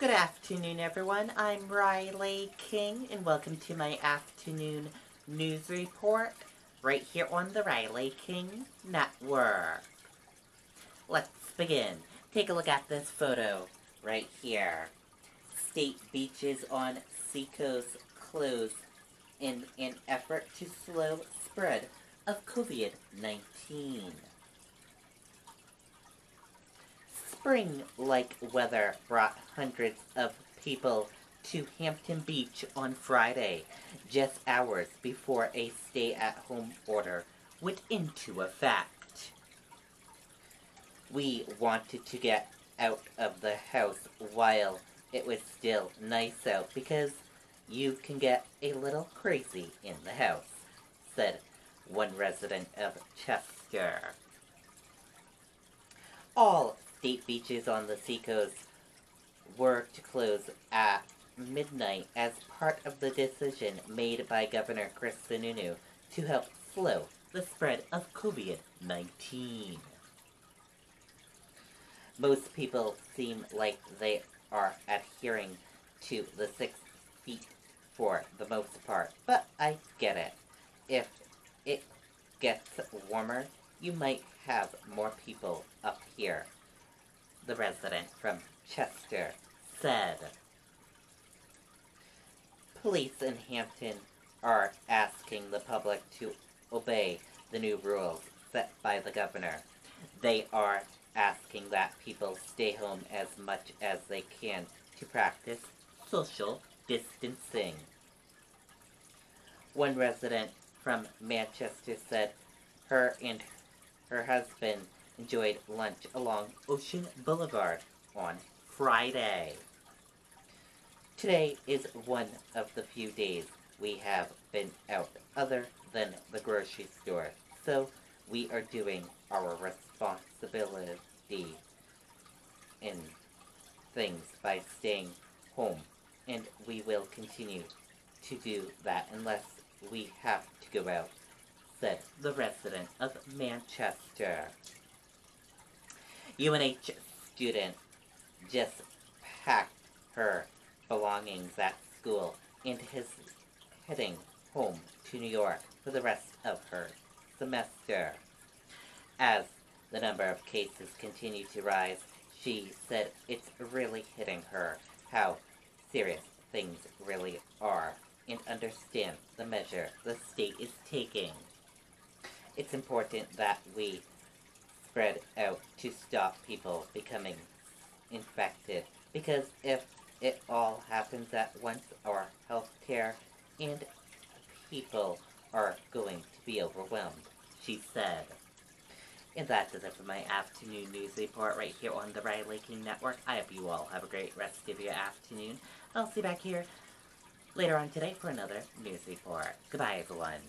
Good afternoon, everyone. I'm Riley King, and welcome to my afternoon news report right here on the Riley King Network. Let's begin. Take a look at this photo right here. State beaches on Seacoast closed in an effort to slow spread of COVID-19. Spring-like weather brought hundreds of people to Hampton Beach on Friday, just hours before a stay-at-home order went into effect. We wanted to get out of the house while it was still nice out because you can get a little crazy in the house, said one resident of Chester. All state beaches on the seacoast were to close at midnight as part of the decision made by Governor Chris Sununu to help slow the spread of COVID-19. Most people seem like they are adhering to the six feet for the most part, but I get it. If it gets warmer, you might have more people up here, the resident from Chester said. Police in Hampton are asking the public to obey the new rules set by the governor. They are asking that people stay home as much as they can to practice social distancing. One resident from Manchester said her and her husband enjoyed lunch along Ocean Boulevard on Friday. Today is one of the few days we have been out other than the grocery store, so we are doing our responsibility in things by staying home, and we will continue to do that unless we have to go out, said the resident of Manchester. UNH student just packed her belongings at school and is heading home to New York for the rest of her semester. As the number of cases continue to rise, she said it's really hitting her how serious things really are and understand the measure the state is taking. It's important that we spread out to stop people becoming infected because if it all happens at once, our healthcare and people are going to be overwhelmed, she said. And that does it for my afternoon news report right here on the Riley King Network. I hope you all have a great rest of your afternoon. I'll see you back here later on today for another news report. Goodbye, everyone.